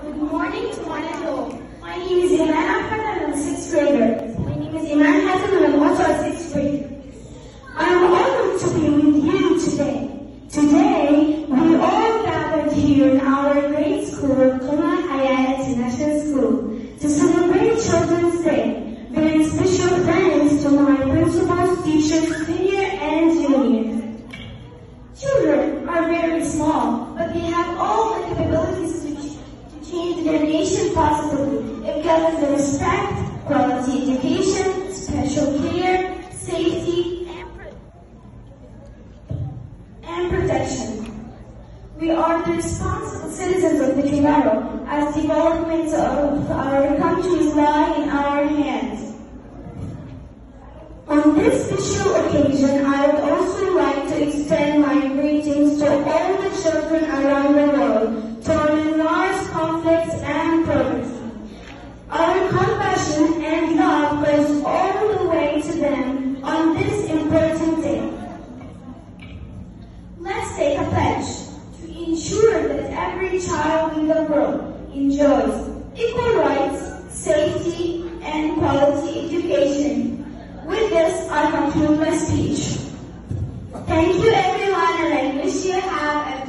Good morning to one and all. My name is Iman Ahmed and I'm a sixth grader. My name is Iman Hassan and I'm also a sixth grader. I am honored to be with you today. Today, we all gathered here in our grade school, Qimam Elhayat International School, to celebrate Children's Day. Very special thanks to my principals, teachers, senior and junior. Children are very small, but they have all the capabilities to, ch- to change their nation given the respect, quality education, special care, safety, and, protection. We are the responsible citizens of the tomorrow, as development of our countries lie in our hands. On this special occasion, I take a pledge to ensure that every child in the world enjoys equal rights, safety, and quality education. With this, I conclude my speech. Thank you everyone and I wish you have a